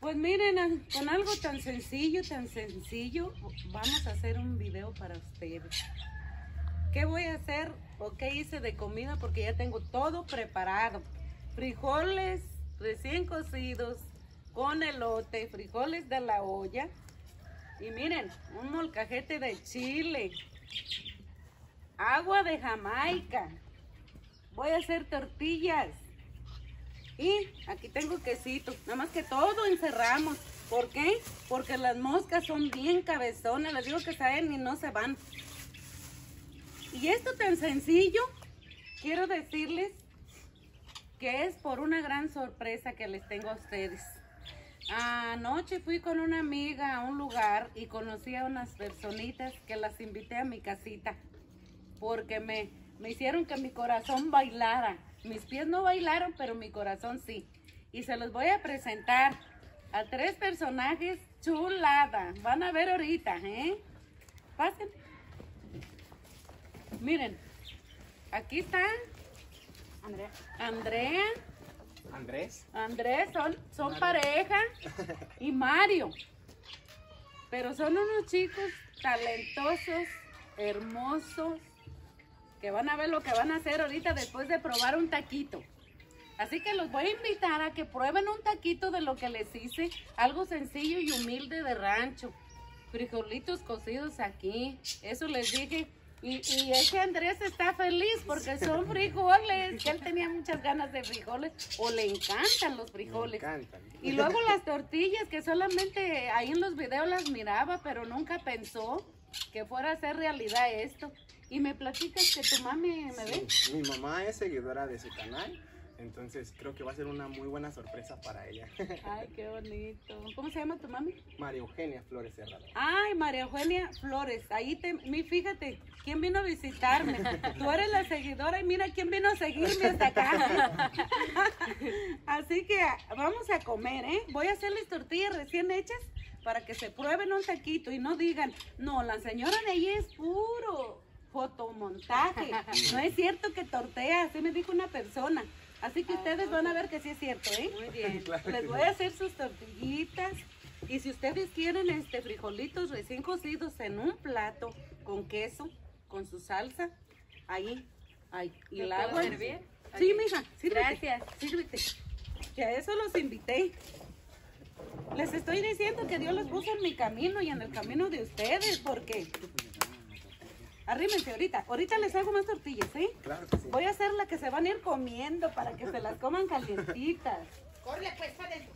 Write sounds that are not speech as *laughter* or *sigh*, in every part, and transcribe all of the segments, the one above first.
Pues miren, a- con algo tan sencillo, tan sencillo, vamos a hacer un video para ustedes. ¿Qué voy a hacer o qué hice de comida? Porque ya tengo todo preparado. Frijoles recién cocidos con elote, frijoles de la olla. Y miren, un molcajete de chile. Agua de Jamaica. Voy a hacer tortillas. Y aquí tengo quesito, nada más que todo encerramos. ¿Por qué? Porque las moscas son bien cabezonas, les digo que saben y no se van. Y esto tan sencillo, quiero decirles que es por una gran sorpresa que les tengo a ustedes. Anoche fui con una amiga a un lugar y conocí a unas personitas que las invité a mi casita porque me, me hicieron que mi corazón bailara. Mis pies no bailaron, pero mi corazón sí. Y se los voy a presentar a tres personajes chulada. Van a ver ahorita, ¿eh? Pasen. Miren, aquí está Andrea. Andrea, Andrés. Andrés, son, son pareja *laughs* y Mario. Pero son unos chicos talentosos, hermosos, que van a ver lo que van a hacer ahorita después de probar un taquito. Así que los voy a invitar a que prueben un taquito de lo que les hice, algo sencillo y humilde de rancho. Frijolitos cocidos aquí, eso les dije. Y, y ese Andrés está feliz porque son *laughs* frijoles, que él tenía muchas ganas de frijoles o le encantan los frijoles. Me encantan. *laughs* Y luego las tortillas, que solamente ahí en los videos las miraba, pero nunca pensó que fuera a ser realidad esto. Y me platicas que tu mami me ve. Sí, mi mamá es seguidora de su canal, entonces creo que va a ser una muy buena sorpresa para ella. *laughs* Ay, qué bonito. ¿Cómo se llama tu mami? María Eugenia Flores Serrano. Ay, María Eugenia Flores. Ahí te, mi, fíjate, ¿quién vino a visitarme? Tú eres la seguidora y mira quién vino a seguirme hasta acá. *laughs* Así que vamos a comer, ¿eh? Voy a hacerles tortillas recién hechas para que se prueben un taquito y no digan, no, la señora de ahí es puro fotomontaje. *laughs* No es cierto que tortea, así me dijo una persona. Así que ustedes van a ver que sí es cierto, ¿eh? Muy bien. *laughs* Claro Les voy a hacer sus tortillitas. Y si ustedes quieren este frijolitos recién cocidos en un plato con queso, con su salsa, ahí, ahí. Y el ¿Me puedo agua. servir? Sí, Ok. mija, sírvete. Gracias. Sírvete. Que a eso los invité. Les estoy diciendo que Dios los puso en mi camino y en el camino de ustedes, porque. Arrímense ahorita. Ahorita les hago más tortillas, ¿eh? Claro que sí. Voy a hacer la que se van a ir comiendo para que se las coman calientitas. Corre pues para adentro.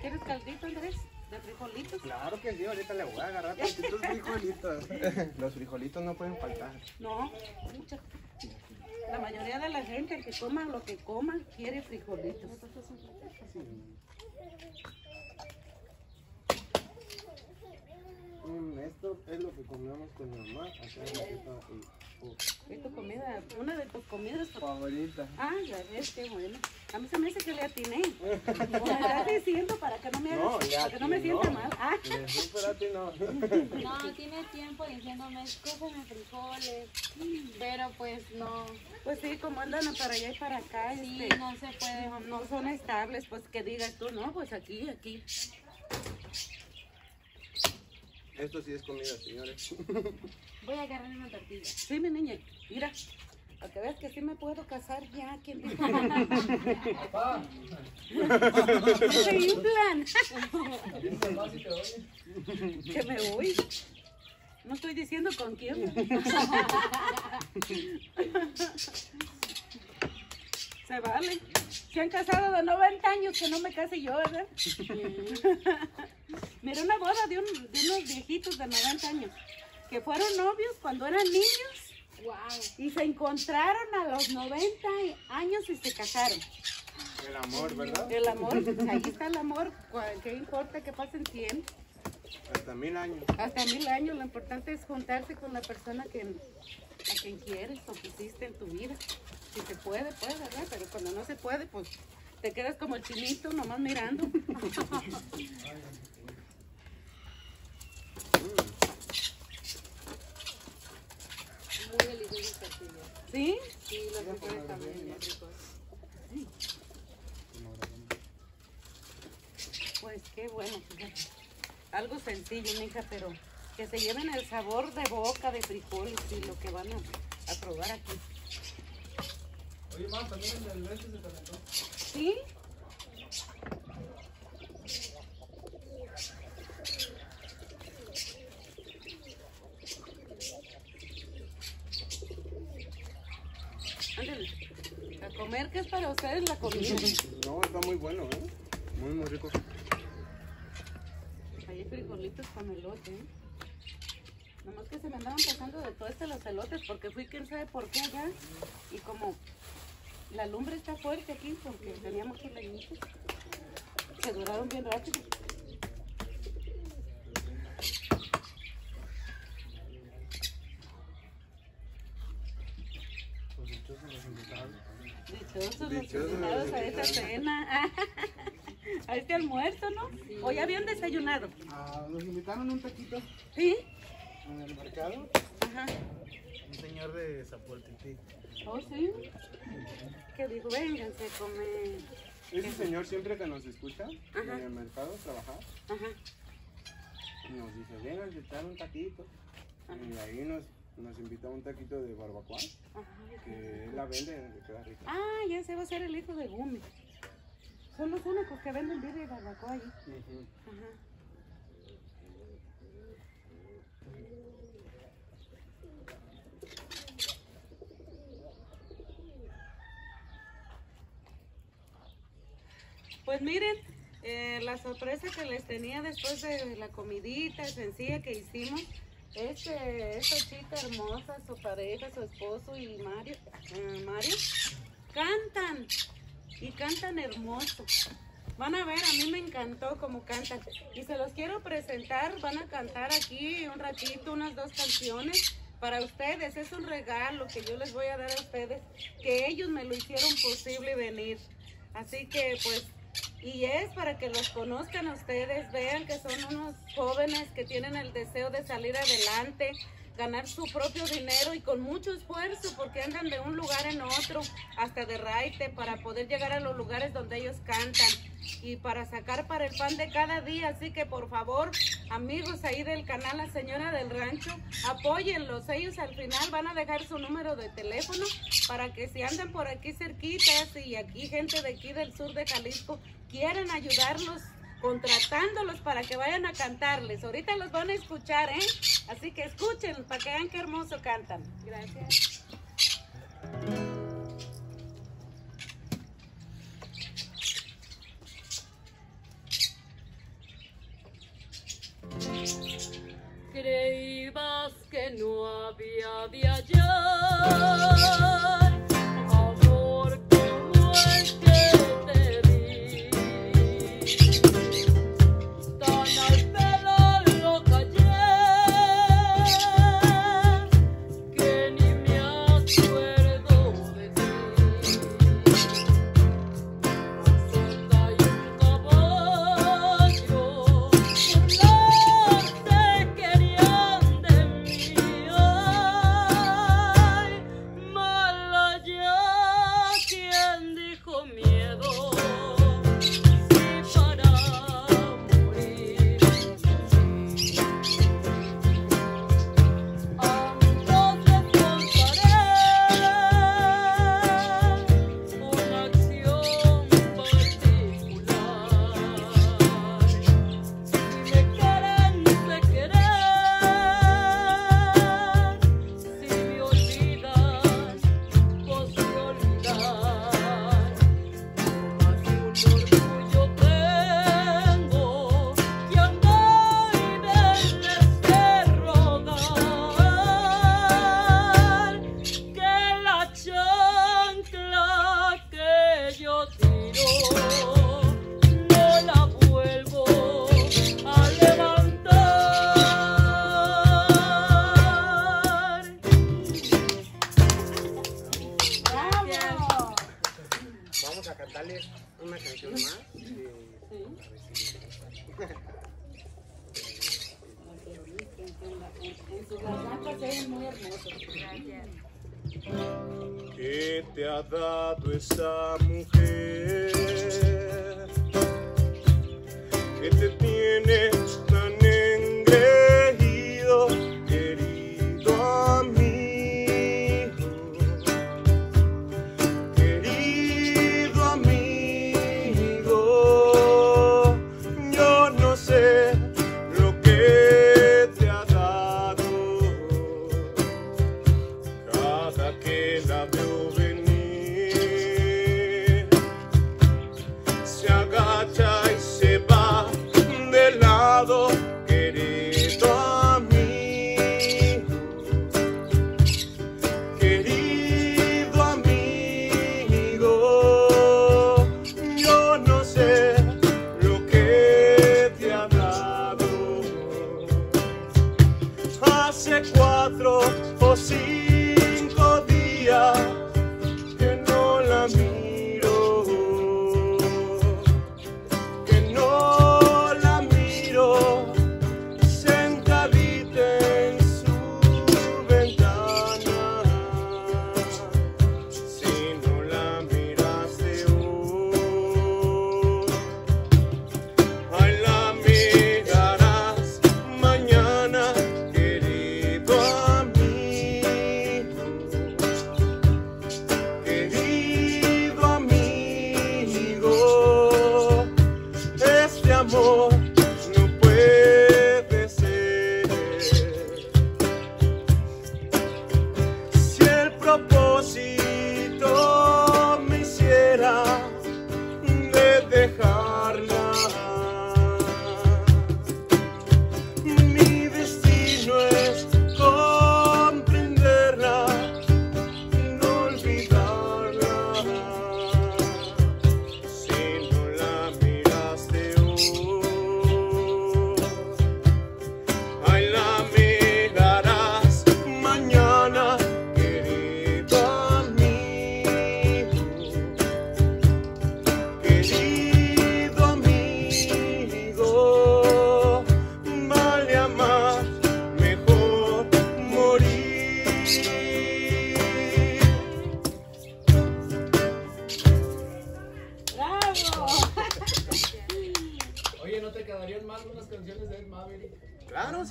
¿Quieres caldito, Andrés? ¿De frijolitos? Claro que sí, ahorita le voy a agarrar *laughs* tantitos frijolitos. Los frijolitos no pueden faltar. No, mucha. La mayoría de la gente que coma lo que coma quiere frijolitos. Mm, esto es lo que comemos con mi mamá. Acá es tu comida, una de tus comidas fa- favorita. Ah, ya ves, qué bueno. A mí se me hace que le atiné. Me estás diciendo para que no me hagas, No, para que no me sienta mal. Ah, Le súper atinó. No, tiene tiempo diciéndome, escúchame frijoles. Pero pues no, pues sí, como andan para allá y para acá, sí, este, no se puede. no, no son estables, pues que digas tú, no, pues aquí, aquí. Esto sí es comida, señores. *laughs* Voy a agarrar una tortilla. Sí, mi niña, mira, para que veas que sí me puedo casar ya, ¿quién dijo? Se inflan. *laughs* que me voy. No estoy diciendo con quién. Se vale. Se han casado de 90 años, que no me case yo, ¿verdad? Mira una boda de, un- de unos viejitos de 90 años que fueron novios cuando eran niños Wow. y se encontraron a los 90 años y se casaron. El amor, ¿verdad? El amor, ahí está el amor. ¿Qué importa que pasen 100? Hasta mil años. Hasta mil años. Lo importante es juntarse con la persona que, a quien quieres o quisiste en tu vida. Si se puede, puede, ¿verdad? Pero cuando no se puede, pues te quedas como el chinito nomás mirando. *laughs* Muy delicioso. ¿Sí? Sí, los frijoles también bien ricos. Pues qué bueno. Algo sencillo, mija, pero que se lleven el sabor de boca de frijoles y lo que van a, a probar aquí. Oye, mamá, también el leche se calentó. ¿Sí? Ándale. A comer, que es la comida. No, está muy bueno, ¿eh? Muy, muy rico. Hay frijolitos con elote, ¿eh? Nomás que se me andaban pasando de todo este los elotes porque fui quién sabe por qué allá. Y como la lumbre está fuerte aquí porque teníamos que leñitos, se duraron bien rápido. Pues dichosos los invitados. Dichosos los Dichosos invitados los a esta cena. *laughs* A este almuerzo, ¿no? O ya habían desayunado. Ah, nos invitaron un taquito ¿Sí? en el mercado. Ajá. Un señor de Zapoltití. Oh, sí. Que dijo, vénganse a comer. Ese señor siempre que nos escucha Ajá. en el mercado trabajar, Ajá. nos dice, vengan a echar un taquito. Y ahí nos, nos invitó a un taquito de barbacoa, Ajá. que él la vende, que queda rica. Ah, ya se va a ser el hijo de Gumi. Son los únicos que venden birria y barbacoa ahí. Ujú. Ajá. Pues miren, eh, la sorpresa que les tenía después de la comidita sencilla que hicimos es que esta chica hermosa, su pareja, su esposo y Mario, eh, Mario cantan y cantan hermoso. Van a ver, a mí me encantó cómo cantan. Y se los quiero presentar, van a cantar aquí un ratito, unas dos canciones para ustedes. Es un regalo que yo les voy a dar a ustedes, que ellos me lo hicieron posible venir. Así que pues, y es para que los conozcan ustedes, vean que son unos jóvenes que tienen el deseo de salir adelante, ganar su propio dinero y con mucho esfuerzo porque andan de un lugar en otro, hasta de raite, para poder llegar a los lugares donde ellos cantan y para sacar para el pan de cada día. Así que por favor, amigos ahí del canal La Señora del Rancho, apóyenlos. Ellos al final van a dejar su número de teléfono para que si andan por aquí cerquitas y aquí gente de aquí del sur de Jalisco quieren ayudarlos contratándolos para que vayan a cantarles. Ahorita los van a escuchar, ¿eh? Así que escuchen para que vean qué hermoso cantan. Gracias. Creíbas que no había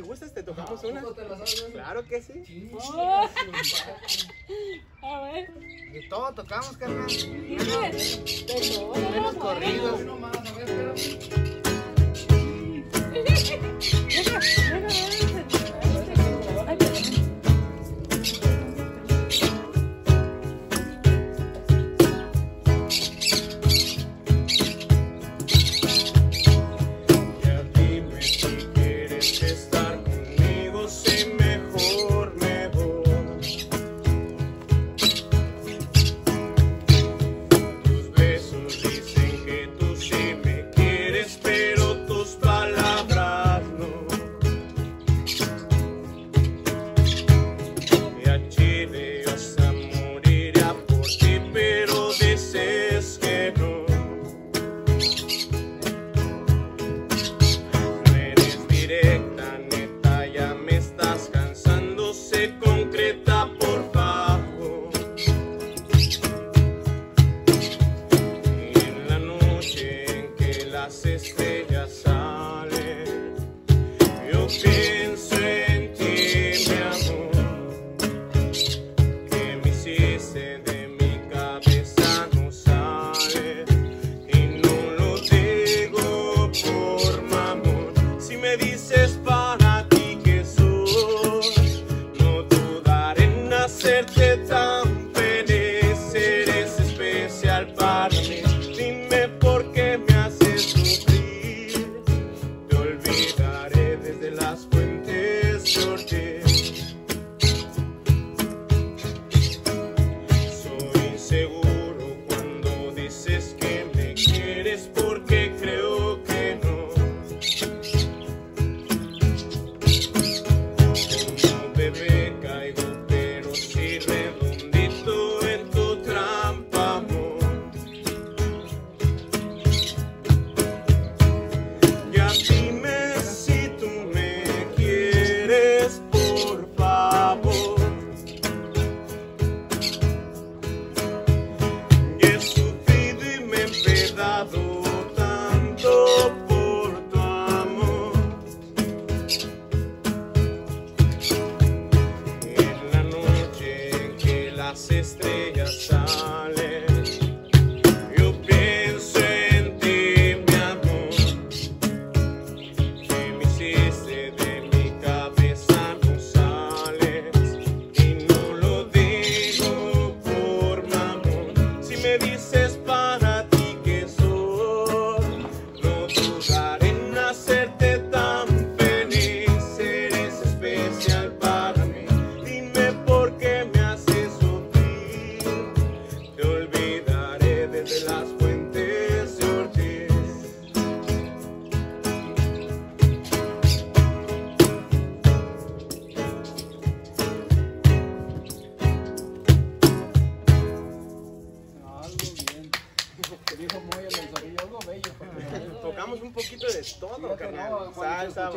si gustas, te tocamos una. Claro que sí. A ver. De todo tocamos, carnal. Menos corridos.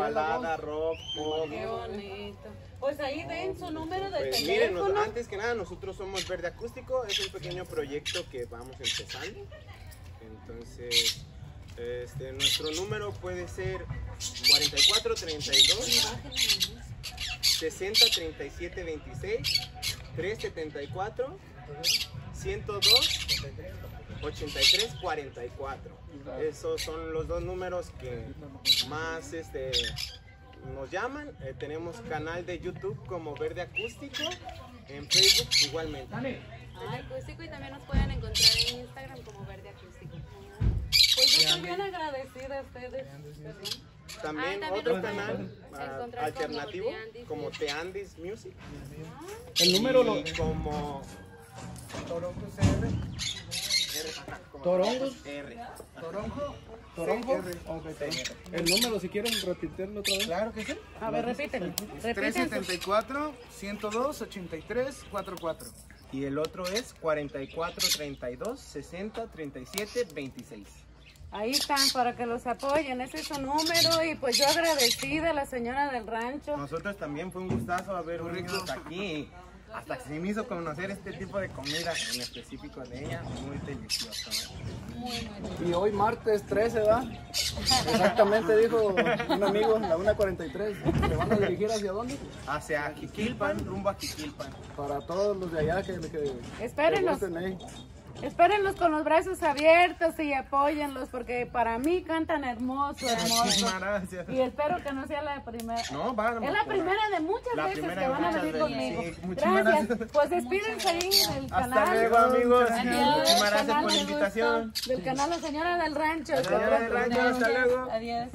Balada, rock, pop. Qué bonito. Pues ahí den su número de Pues miren, teléfono. antes que nada, nosotros somos Verde Acústico, es un pequeño proyecto que vamos empezando. Entonces, este, nuestro número puede ser 44 32 60 37 26 374 102 83 44. Esos son los dos números que más este, nos llaman. Eh, tenemos canal de YouTube como Verde Acústico, en Facebook igualmente. Ay, acústico y también nos pueden encontrar en Instagram como Verde Acústico. Pues yo estoy bien agradecida a ustedes. También Ah, también otro canal ah, alternativo como The como Music. El número lo. Como ¿Torongos? R. ¿Toronjo? ¿Toronjo? Toronjo. El número, si quieren repetirlo otra vez. Claro que sí. A ver, repítelo. Repiten. 374 102 83 44. Y el otro es 44 32 60 37 26. Ahí están para que los apoyen. Ese es su número. Y pues yo agradecida a la señora del rancho. Nosotros también fue un gustazo haber venido hasta aquí. Hasta que se me hizo conocer este tipo de comida, en específico de ella, muy delicioso. ¿no? Y hoy martes 13, ¿verdad? Exactamente, dijo un amigo, la 1.43. ¿Se van a dirigir hacia dónde? Hacia Jiquilpan, rumbo a Jiquilpan. Para todos los de allá que, que, que Espérenos. ¿eh? Espérenlos con los brazos abiertos y apóyenlos porque para mí cantan hermoso, hermoso. Gracias. Y espero que no sea la primera. No, van Es la primera de muchas La veces que van a venir conmigo. sí. Gracias. gracias. Pues despídense ahí del Hasta canal. luego, amigos. Adiós, Muchísimas gracias por la invitación. Del canal La Señora del Rancho. La Señora del Rancho, hasta luego. Adiós.